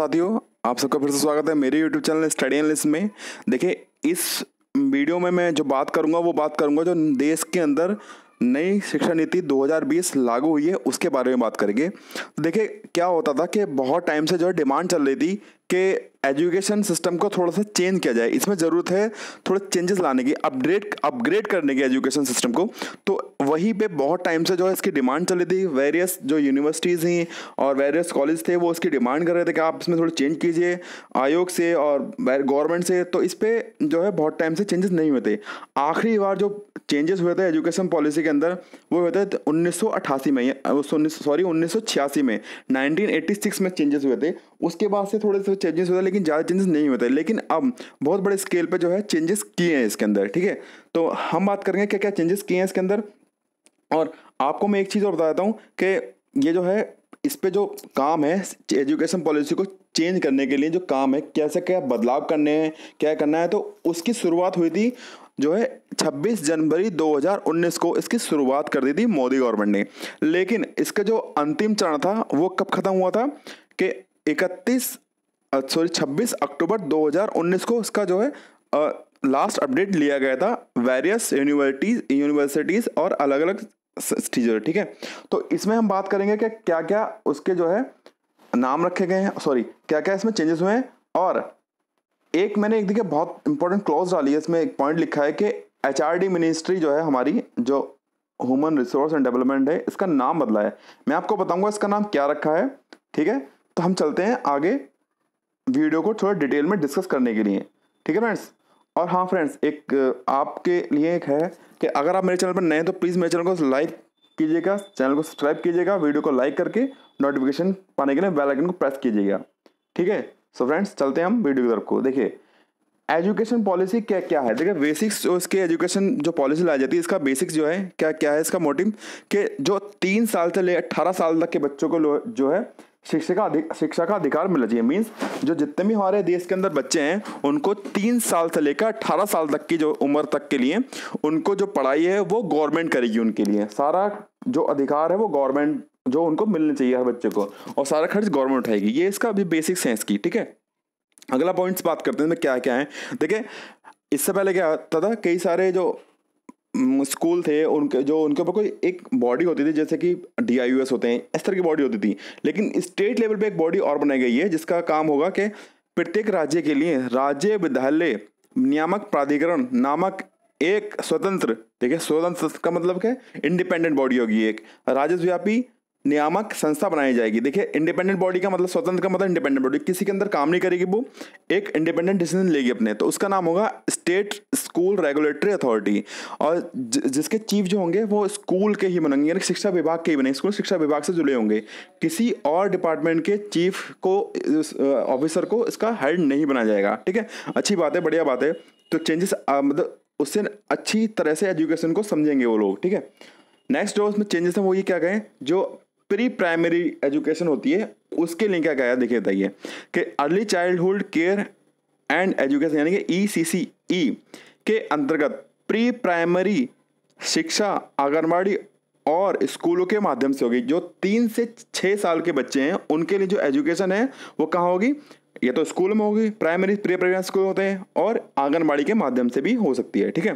साथियों, आप सबका फिर से स्वागत है मेरे यूट्यूब चैनल स्टडी एनलिस्ट में। देखिए, इस वीडियो में मैं जो बात करूँगा, वो बात करूँगा जो देश के अंदर नई शिक्षा नीति 2020 लागू हुई है, उसके बारे में बात करेंगे। तो देखिए, क्या होता था कि बहुत टाइम से जो है डिमांड चल रही थी कि एजुकेशन सिस्टम को थोड़ा सा चेंज किया जाए। इसमें ज़रूरत है थोड़े चेंजेस लाने की अपग्रेड अपग्रेड करने की एजुकेशन सिस्टम को। तो वहीं पे बहुत टाइम से जो है इसकी डिमांड चली थी। वेरियस जो यूनिवर्सिटीज़ हैं और वेरियस कॉलेज थे, वो इसकी डिमांड कर रहे थे कि आप इसमें थोड़ा चेंज कीजिए आयोग से और गवर्नमेंट से। तो इस पर जो है बहुत टाइम से चेंजेस नहीं हुए थे। आखिरी बार जो चेंजेस हुए थे एजुकेशन पॉलिसी के अंदर, वो हुए थे उन्नीस में सॉरी उन्नीस सौ छियासी में। नाइनटीन में चेंजेस हुए थे। उसके बाद से थोड़े से चेंजेस होते हैं, लेकिन ज़्यादा चेंजेस नहीं होते लेकिन अब बहुत बड़े स्केल पर जो है चेंजेस किए हैं इसके अंदर, ठीक है? तो हम बात करेंगे क्या क्या चेंजेस किए हैं इसके अंदर। और आपको मैं एक चीज़ और बताता हूँ कि ये जो है, इस पर जो काम है एजुकेशन पॉलिसी को चेंज करने के लिए जो काम है, कैसे क्या बदलाव करने हैं, क्या करना है तो उसकी शुरुआत हुई थी जो है 26 जनवरी 2019 को। इसकी शुरुआत कर दी थी मोदी गवर्नमेंट ने। लेकिन इसका जो अंतिम चरण था, वो कब खत्म हुआ था कि 31 सॉरी 26 अक्टूबर 2019 को उसका जो है लास्ट अपडेट लिया गया था वेरियस यूनिवर्सिटीज यूनिवर्सिटीज़ और अलग अलग टीचर ठीक है? तो इसमें हम बात करेंगे कि क्या क्या उसके जो है, नाम रखे गए हैं सॉरी क्या क्या इसमें चेंजेस हुए हैं, और एक मैंने, एक देखिए, बहुत इंपॉर्टेंट क्लॉज डाली है, इसमें एक पॉइंट लिखा है कि एचआरडी मिनिस्ट्री जो है, हमारी जो ह्यूमन रिसोर्स एंड डेवलपमेंट है, इसका नाम बदला है। मैं आपको बताऊँगा इसका नाम क्या रखा है, ठीक है? तो हम चलते हैं आगे वीडियो को थोड़ा डिटेल में डिस्कस करने के लिए। ठीक है फ्रेंड्स? और हाँ फ्रेंड्स, एक, आपके लिए एक है कि अगर आप मेरे चैनल पर नए हैं तो प्लीज़ मेरे चैनल को लाइक कीजिएगा, चैनल को सब्सक्राइब कीजिएगा, वीडियो को लाइक करके नोटिफिकेशन पाने के लिए बेल आइकन को प्रेस कीजिएगा। ठीक है? सो फ्रेंड्स चलते हैं हम वीडियो की तरफ़ को। देखिए एजुकेशन पॉलिसी क्या क्या है? देखिए बेसिक्स जो इसके एजुकेशन जो पॉलिसी लाई जाती है, इसका बेसिक्स जो है, क्या क्या है इसका मोटिव कि जो तीन साल से ले अट्ठारह साल तक के बच्चों को जो है शिक्षा का शिक्षा का अधिकार मिलना चाहिए मीन्स जो जितने भी हमारे देश के अंदर बच्चे हैं, उनको तीन साल से लेकर अठारह साल तक की जो उम्र तक के लिए, उनको जो पढ़ाई है, वो गवर्नमेंट करेगी उनके लिए। सारा जो अधिकार है, वो गवर्नमेंट जो उनको मिलना चाहिए हर बच्चे को, और सारा खर्च गवर्नमेंट उठाएगी। ये इसका अभी बेसिक सेंस की ठीक है? अगला पॉइंट्स बात करते हैं क्या क्या है। देखिए, इससे पहले क्या होता था, कई सारे जो स्कूल थे, उनके, जो उनके ऊपर कोई एक बॉडी होती थी, जैसे कि डीआईयूएस होते हैं, इस तरह की बॉडी होती थी। लेकिन स्टेट लेवल पे एक बॉडी और बनाई गई है, जिसका काम होगा कि प्रत्येक राज्य के लिए राज्य विद्यालय नियामक प्राधिकरण नामक एक स्वतंत्र, देखिए स्वतंत्र का मतलब क्या इंडिपेंडेंट बॉडी होगी एक। राज्यव्यापी नियामक संस्था बनाई जाएगी। देखिए इंडिपेंडेंट बॉडी का मतलब स्वतंत्र का मतलब इंडिपेंडेंट बॉडी किसी के अंदर काम नहीं करेगी वो, एक इंडिपेंडेंट डिसीज़न लेगी अपने। तो उसका नाम होगा स्टेट स्कूल रेगुलेटरी अथॉरिटी और जिसके चीफ जो होंगे, वो स्कूल के ही बनेंगे, यानी शिक्षा विभाग के ही बनेंगे। स्कूल शिक्षा विभाग से जुड़े होंगे। किसी और डिपार्टमेंट के चीफ को ऑफिसर को इसका हेड नहीं बनाया जाएगा। ठीक है? अच्छी बात है, बढ़िया बात है। तो चेंजेस मतलब उससे अच्छी तरह से एजुकेशन को समझेंगे वो लोग। ठीक है? नेक्स्ट जो उसमें चेंजेस हैं, वो ये क्या कहें? जो प्री प्राइमरी एजुकेशन होती है, उसके लिए क्या क्या देखिए बताइए, कि early childhood care and education यानी कि ई सी सी ई के अंतर्गत प्री प्राइमरी शिक्षा आंगनबाड़ी और स्कूलों के माध्यम से होगी। जो तीन से छः साल के बच्चे हैं, उनके लिए जो एजुकेशन है, वो कहाँ होगी? ये तो स्कूल में होगी प्राइमरी प्री प्राइमरी स्कूल होते हैं, और आंगनबाड़ी के माध्यम से भी हो सकती है, ठीक है?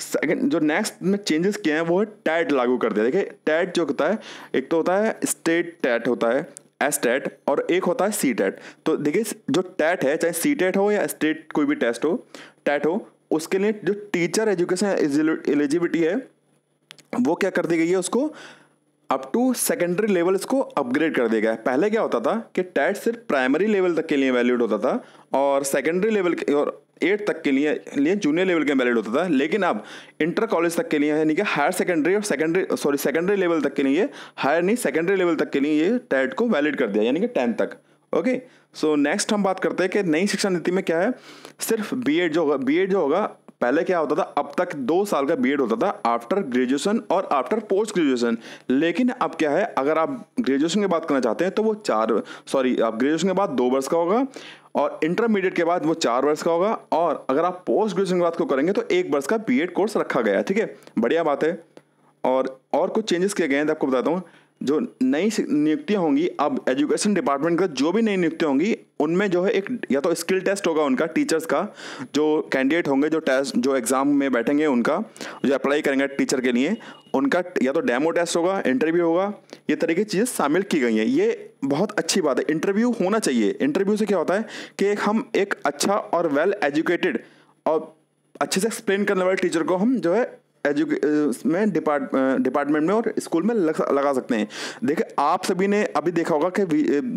सेकंड, जो नेक्स्ट में चेंजेस किए हैं, वो है टैट लागू कर दिया। देखिए टैट जो होता है, एक तो होता है स्टेट टैट होता है एस टैट और एक होता है सी टैट तो देखिए, जो टैट है, चाहे सी टैट हो या स्टेट कोई भी टेस्ट हो टैट हो, उसके लिए जो टीचर एजुकेशन एलिजिबिलिटी है, वो क्या कर दी गई है, उसको अप टू सेकेंडरी लेवल इसको अपग्रेड कर दिया गया है। पहले क्या होता था कि टैट सिर्फ़ प्राइमरी लेवल तक के लिए वैल्यूड होता था, और सेकेंडरी लेवल और एट तक के लिए लिए जूनियर लेवल के वैलिड होता था, लेकिन अब इंटर कॉलेज तक के लिए, यानी कि हायर सेकेंडरी और सेकेंडरी सॉरी सेकेंडरी लेवल तक के लिए हायर नहीं सेकेंडरी लेवल तक के लिए ये टेट को वैलिड कर दिया, यानी कि टेंथ तक ओके सो नेक्स्ट हम बात करते हैं कि नई शिक्षा नीति में क्या है? सिर्फ़ बी जो होगा बी जो होगा पहले क्या होता था? अब तक दो साल का बीएड होता था आफ्टर ग्रेजुएशन और आफ्टर पोस्ट ग्रेजुएशन लेकिन अब क्या है? अगर आप ग्रेजुएशन की बात करना चाहते हैं तो वो चार सॉरी आप ग्रेजुएशन के बाद दो वर्ष का होगा और इंटरमीडिएट के बाद वो चार वर्ष का होगा और अगर आप पोस्ट ग्रेजुएशन की बात को करेंगे तो एक वर्ष का बी कोर्स रखा गया है, ठीक है? बढ़िया बात है। और और कुछ चेंजेस किए गए हैं तो आपको बताता हूँ। जो नई नियुक्तियाँ होंगी, अब एजुकेशन डिपार्टमेंट का जो भी नई नियुक्तियाँ होंगी, उनमें जो है एक, या तो स्किल टेस्ट होगा उनका, टीचर्स का, जो कैंडिडेट होंगे, जो टेस्ट, जो एग्ज़ाम में बैठेंगे उनका, जो अप्लाई करेंगे टीचर के लिए, उनका या तो डेमो टेस्ट होगा, इंटरव्यू होगा, ये तरीके की चीज़ें शामिल की गई हैं। ये बहुत अच्छी बात है। इंटरव्यू होना चाहिए। इंटरव्यू से क्या होता है कि हम एक अच्छा और वेल एजुकेटेड और अच्छे से एक्सप्लेन करने वाले टीचर को हम जो है एजुके में डिपार्ट डिपार्टमेंट में और स्कूल में लग, लगा सकते हैं। देखिए आप सभी ने अभी देखा होगा कि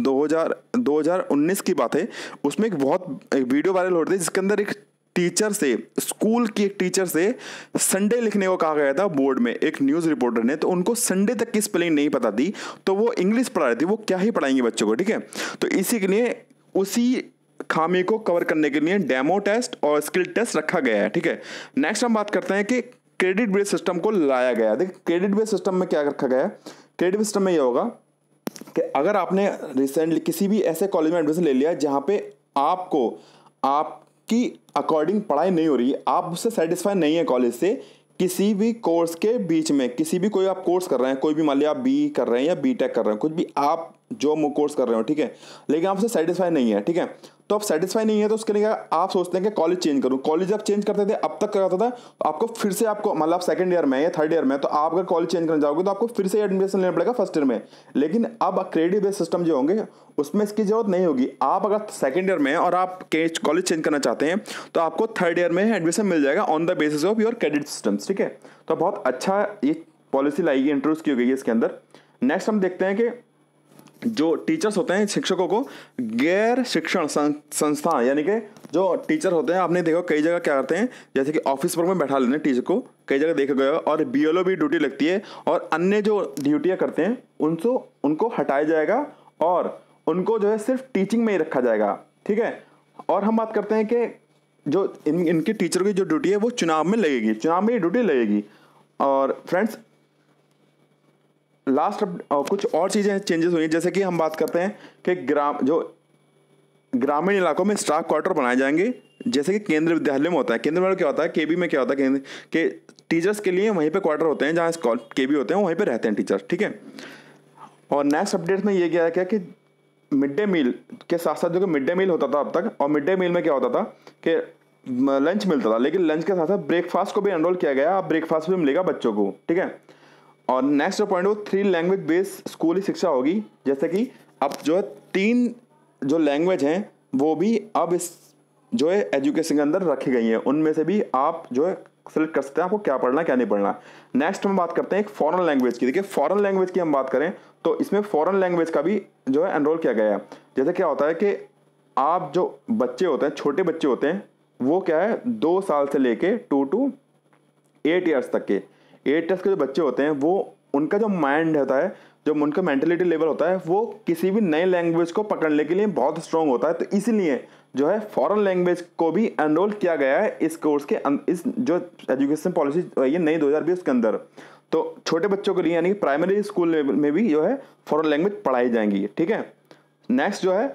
2000 2019 की बात है उसमें एक बहुत एक वीडियो वायरल हो रही थी जिसके अंदर एक टीचर से स्कूल की एक टीचर से संडे लिखने को कहा गया था बोर्ड में एक न्यूज़ रिपोर्टर ने तो उनको संडे तक की स्पेलिंग नहीं पता थी तो वो इंग्लिश पढ़ा रही थी वो क्या ही पढ़ाएँगे बच्चों को ठीक है? तो इसी के लिए उसी खामी को कवर करने के लिए डेमो टेस्ट और स्किल टेस्ट रखा गया है ठीक है? नेक्स्ट हम बात करते हैं कि क्रेडिट बेस्ड सिस्टम को लाया गया देखिए, क्रेडिट बेस्ड सिस्टम में क्या रखा गया है? क्रेडिट सिस्टम में ये होगा कि अगर आपने रिसेंटली किसी भी ऐसे कॉलेज में एडमिशन ले लिया जहाँ पे आपको आपकी अकॉर्डिंग पढ़ाई नहीं हो रही है आप उससे सेटिस्फाई नहीं है कॉलेज से, किसी भी कोर्स के बीच में, किसी भी कोई आप कोर्स कर रहे हैं, कोई भी मान लिया आप बी कर रहे हैं या बी टेक कर रहे हैं, कुछ भी आप जो कोर्स कर रहे हो, ठीक है? लेकिन आपसे सेटिस्फाई नहीं है, ठीक है? तो आप सेटिस्फाई नहीं है तो उसके लिए आप सोचते हैं कि कॉलेज चेंज करूँ? कॉलेज आप चेंज करते थे, अब तक क्या होता था? तो आपको फिर से आपको मतलब आप सेकंड ईयर में या थर्ड ईयर में तो आप अगर कॉलेज चेंज करना चाहोगे तो आपको फिर से एडमिशन लेना पड़ेगा फ़र्स्ट ईयर में। लेकिन अब क्रेडिट बेस्ड सिस्टम जो होंगे, उसमें इसकी ज़रूरत नहीं होगी। आप अगर सेकंड ईयर में और आप कॉलेज चेंज करना चाहते हैं तो आपको थर्ड ईयर में एडमिशन मिल जाएगा on the basis of your credit systems ठीक है? तो बहुत अच्छा ये पॉलिसी लाई गई इंट्रोड्यूस की गई है इसके अंदर। नेक्स्ट हम देखते हैं कि जो टीचर्स होते हैं शिक्षकों को गैर शिक्षण संस्था यानी कि जो टीचर होते हैं, आपने देखो कई जगह क्या करते हैं, जैसे कि ऑफ़िस पर में बैठा लेते हैं टीचर को, कई जगह देखा गया और बी भी ड्यूटी लगती है, और अन्य जो ड्यूटियाँ करते हैं उनको उनको हटाया जाएगा, और उनको जो है सिर्फ़ टीचिंग में ही रखा जाएगा, ठीक है? और हम बात करते हैं कि जो इन, इनकी टीचर की जो ड्यूटी है, वो चुनाव में लगेगी, चुनाव में ही ड्यूटी लगेगी। और फ्रेंड्स लास्ट कुछ और चीज़ें चेंजेस हुई हैं। जैसे कि हम बात करते हैं कि ग्राम, जो ग्रामीण इलाकों में स्टाफ क्वार्टर बनाए जाएँगे। जैसे कि केंद्र विद्यालय में होता है। केंद्र में क्या होता है? केबी में क्या होता है? के टीचर्स के लिए वहीं पे क्वार्टर होते हैं, जहाँ केबी होते हैं, वहीं पे रहते हैं टीचर ठीक है? और नेक्स्ट अपडेट में ये क्या है क्या कि मिड डे मील के साथ साथ जो कि मिड डे मील होता था अब तक, और मिड डे मील में क्या होता था कि लंच मिलता था। लेकिन लंच के साथ साथ ब्रेकफास्ट को भी एनरोल किया गया। अब ब्रेकफास्ट भी मिलेगा बच्चों को, ठीक है? और नेक्स्ट जो पॉइंट वो थ्री लैंग्वेज बेस्ड स्कूली शिक्षा होगी। जैसे कि अब जो है तीन जो लैंग्वेज हैं, वो भी अब इस जो है एजुकेशन के अंदर रखी गई हैं। उनमें से भी आप जो है सेलेक्ट कर सकते हैं, आपको क्या पढ़ना क्या नहीं पढ़ना नेक्स्ट हम बात करते हैं एक फॉरेन लैंग्वेज की। देखिए फॉरेन लैंग्वेज की हम बात करें तो इसमें फॉरेन लैंग्वेज का भी जो है एनरोल किया गया है। जैसे क्या होता है कि आप जो बच्चे होते हैं, छोटे बच्चे होते हैं, वो क्या है, दो साल से लेके टू टू एट ईयर्स तक के। एट टेस्ट के जो बच्चे होते हैं, वो उनका जो माइंड होता है, जो उनका मेंटेलिटी लेवल होता है, वो किसी भी नए लैंग्वेज को पकड़ने के लिए बहुत स्ट्रॉन्ग होता है। तो इसीलिए जो है फॉरेन लैंग्वेज को भी एनरोल किया गया है इस कोर्स के इस जो एजुकेशन पॉलिसी ये नई 2020 के अंदर। तो छोटे बच्चों के लिए, यानी प्राइमरी स्कूल में भी जो है फॉरेन लैंग्वेज पढ़ाई जाएँगी, ठीक है? नेक्स्ट जो है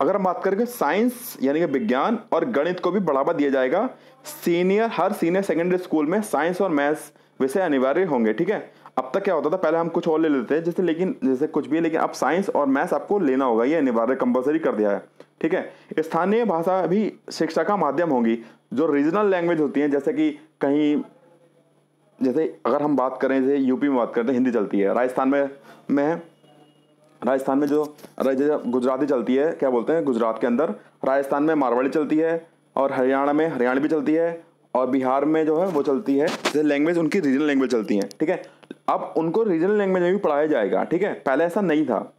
अगर हम बात करें साइंस, यानी कि विज्ञान और गणित को भी बढ़ावा दिया जाएगा, सीनियर, हर सीनियर सेकेंडरी स्कूल में साइंस और मैथ्स विषय अनिवार्य होंगे, ठीक है? अब तक क्या होता था? पहले हम कुछ और ले लेते हैं जैसे लेकिन, जैसे कुछ भी है लेकिन अब साइंस और मैथ्स आपको लेना होगा, ये अनिवार्य, कंपलसरी कर दिया है, ठीक है? स्थानीय भाषा भी शिक्षा का माध्यम होगी, जो रीजनल लैंग्वेज होती है, जैसे कि कहीं, जैसे अगर हम बात करें, जैसे यूपी में बात करते हैं, हिंदी चलती है, राजस्थान में में राजस्थान में जो गुजराती चलती है, क्या बोलते हैं? गुजरात के अंदर। राजस्थान में मारवाड़ी चलती है और हरियाणा में हरियाणा भी चलती है और बिहार में जो है वो चलती है। जैसे लैंग्वेज उनकी रीजनल लैंग्वेज चलती है, ठीक है? अब उनको रीजनल लैंग्वेज में भी पढ़ाया जाएगा, ठीक है? पहले ऐसा नहीं था।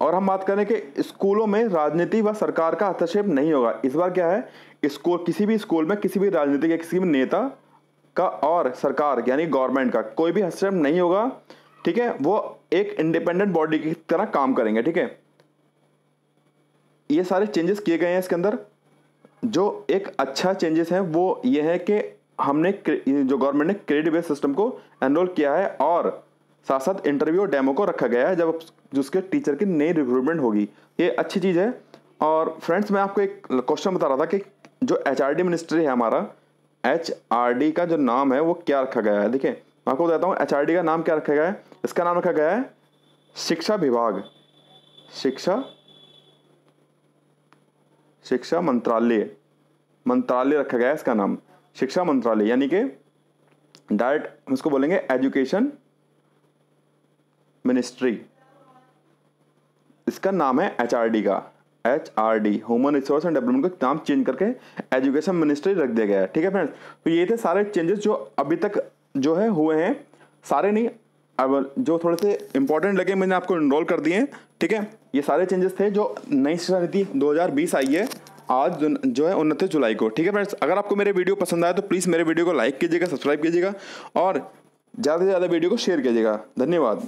और हम बात करें कि स्कूलों में राजनीति व सरकार का हस्तक्षेप नहीं होगा। इस बार क्या है? स्कूल, किसी भी स्कूल में किसी भी राजनीतिक किसी भी नेता का और सरकार, यानी गवर्नमेंट का कोई भी हस्तक्षेप नहीं होगा। ठीक है, वो एक इंडिपेंडेंट बॉडी की तरह काम करेंगे, ठीक है? ये सारे चेंजेस किए गए हैं इसके अंदर। जो एक अच्छा चेंजेस है, वो ये है कि हमने जो गवर्नमेंट ने क्रेडिट बेस्ड सिस्टम को एनरोल किया है और साथ साथ इंटरव्यू और डेमो को रखा गया है, जब जिसके टीचर की नई रिक्रूटमेंट होगी। ये अच्छी चीज़ है। और फ्रेंड्स मैं आपको एक क्वेश्चन बता रहा था कि जो एच आर डी मिनिस्ट्री है हमारा एच आर डी का जो नाम है, वो क्या रखा गया है? देखिए, मैं आपको बताता हूँ एच का नाम क्या रखा गया है? इसका नाम रखा गया है शिक्षा विभाग। शिक्षा शिक्षा मंत्रालय। मंत्रालय रखा गया है इसका नाम। शिक्षा मंत्रालय, यानी कि डायरेक्ट उसको बोलेंगे एजुकेशन मिनिस्ट्री। इसका नाम है एचआरडी का। H R D human resource and development का नाम चेंज करके एजुकेशन मिनिस्ट्री रख दिया गया है। ठीक है फ्रेंड्स? तो ये थे सारे चेंजेस जो अभी तक जो है हुए हैं। सारे नहीं अब जो थोड़े से इंपॉर्टेंट लगे, मैंने आपको इनरोल कर दिए, ठीक है? ये सारे चेंजेस थे जो नई शिक्षा नीति 2020 आई है, आज जो है उनतीस जुलाई को, ठीक है फ्रेंड्स अगर आपको मेरे वीडियो पसंद आया तो प्लीज़ मेरे वीडियो को लाइक कीजिएगा सब्सक्राइब कीजिएगा, और ज़्यादा से ज़्यादा वीडियो को शेयर कीजिएगा। धन्यवाद।